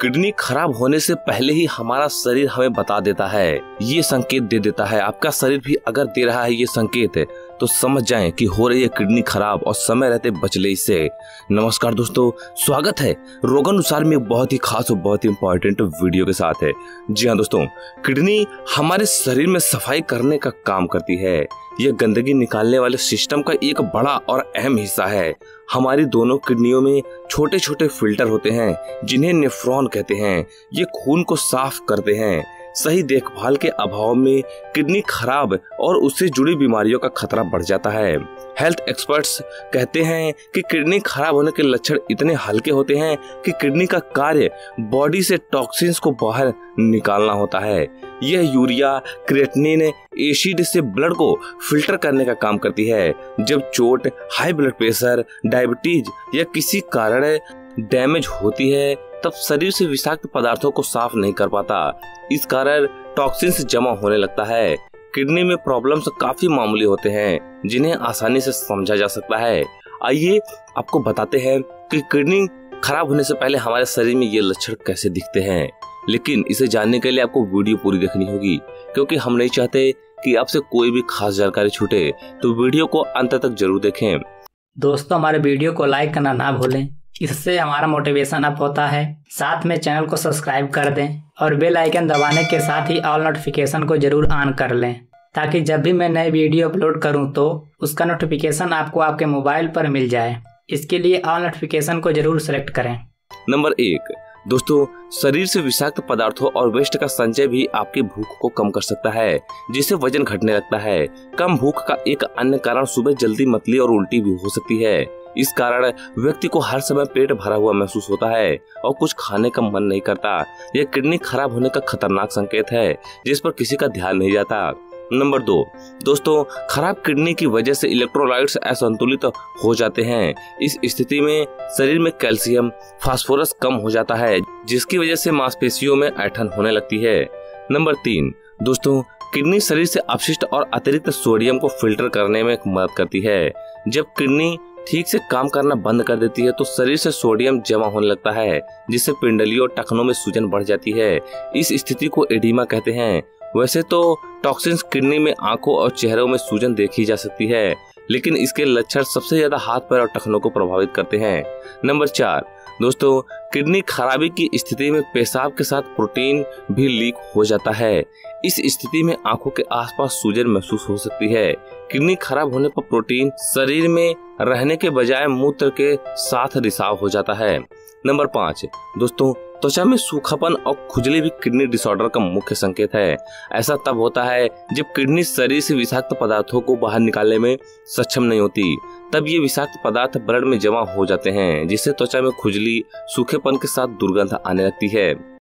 Kidney खराब होने से पहले ही हमारा शरीर हमें बता देता है, ये संकेत दे देता है। आपका शरीर भी अगर दे रहा है ये संकेत तो समझ जाएँ कि हो रही है किडनी खराब और समय रहते बच ले इससे नमस्कार दोस्तों, स्वागत है रोगानुसार में बहुत ही खास और बहुत ही इंपॉर्टेंट वीडियो के साथ है। जी हाँ दोस्तों, किडनी हमारे शरीर में सफ़ाई करने का काम करती है। यह गंदगी निकालने वाले सिस्टम का एक बड़ा और अहम हिस्सा है। हमारी दोनों किडनियों में छोटे छोटे फ़िल्टर होते हैं, जिन्हें नेफ्रॉन कहते हैं। ये खून को साफ़ करते हैं। सही देखभाल के अभाव में किडनी खराब और उससे जुड़ी बीमारियों का खतरा बढ़ जाता है। हेल्थ एक्सपर्ट्स कहते हैं कि किडनी खराब होने के लक्षण इतने हल्के होते हैं कि किडनी का कार्य बॉडी से टॉक्सिन्स को बाहर निकालना होता है। यह यूरिया क्रिएटिनिन एसिड से ब्लड को फ़िल्टर करने का काम करती है। जब चोट, हाई ब्लड प्रेशर, डायबिटीज़ या किसी कारण डैमेज होती है, तब शरीर से विषाक्त पदार्थों को साफ़ नहीं कर पाता। इस कारण टॉक्सिन्स जमा होने लगता है। किडनी में प्रॉब्लम्स काफ़ी मामूली होते हैं, जिन्हें आसानी से समझा जा सकता है। आइए आपको बताते हैं कि किडनी खराब होने से पहले हमारे शरीर में ये लक्षण कैसे दिखते हैं। लेकिन इसे जानने के लिए आपको वीडियो पूरी देखनी होगी, क्योंकि हम नहीं चाहते कि आपसे कोई भी खास जानकारी छूटे तो वीडियो को अंत तक ज़रूर देखें। दोस्तों, हमारे वीडियो को लाइक करना ना भूलें। इससे हमारा मोटिवेशन अप होता है। साथ में चैनल को सब्सक्राइब कर दें और बेल आइकन दबाने के साथ ही ऑल नोटिफिकेशन को ज़रूर ऑन कर लें, ताकि जब भी मैं नए वीडियो अपलोड करूँ तो उसका नोटिफिकेशन आपको आपके मोबाइल पर मिल जाए। इसके लिए ऑल नोटिफिकेशन को ज़रूर सेलेक्ट करें। नंबर एक दोस्तों, शरीर से विषाक्त पदार्थों और वेस्ट का संचय भी आपकी भूख को कम कर सकता है, जिससे वज़न घटने लगता है। कम भूख का एक अन्य कारण सुबह जल्दी मतली और उल्टी भी हो सकती है। इस कारण व्यक्ति को हर समय पेट भरा हुआ महसूस होता है और कुछ खाने का मन नहीं करता। यह किडनी खराब होने का खतरनाक संकेत है, जिस पर किसी का ध्यान नहीं जाता। नंबर दो, दोस्तों, खराब किडनी की वजह से इलेक्ट्रोलाइट्स असंतुलित हो जाते हैं। इस स्थिति में शरीर में कैल्शियम, फास्फोरस कम हो जाता है, जिसकी वजह से मांसपेशियों में ऐठन होने लगती है। नंबर तीन, दोस्तों, किडनी शरीर से अपशिष्ट और अतिरिक्त सोडियम को फ़िल्टर करने में मदद करती है। जब किडनी ठीक से काम करना बंद कर देती है तो शरीर से सोडियम जमा होने लगता है, जिससे पिंडलियों टखनों में सूजन बढ़ जाती है। इस स्थिति को एडिमा कहते हैं। वैसे तो टॉक्सिन्स किडनी में आँखों और चेहरों में सूजन देखी जा सकती है, लेकिन इसके लक्षण सबसे ज़्यादा हाथ पैर और टखनों को प्रभावित करते हैं। नंबर चार, दोस्तों, किडनी खराबी की स्थिति में पेशाब के साथ प्रोटीन भी लीक हो जाता है। इस स्थिति में आँखों के आसपास सूजन महसूस हो सकती है। किडनी खराब होने पर प्रोटीन शरीर में रहने के बजाय मूत्र के साथ रिसाव हो जाता है। नंबर पाँच। दोस्तों, त्वचा में सूखापन और खुजली भी किडनी डिसऑर्डर का मुख्य संकेत है। ऐसा तब होता है जब किडनी शरीर से विषाक्त पदार्थों को बाहर निकालने में सक्षम नहीं होती। तब ये विषाक्त पदार्थ ब्लड में जमा हो जाते हैं, जिससे त्वचा में खुजली, सूखेपन के साथ दुर्गंध आने लगती है।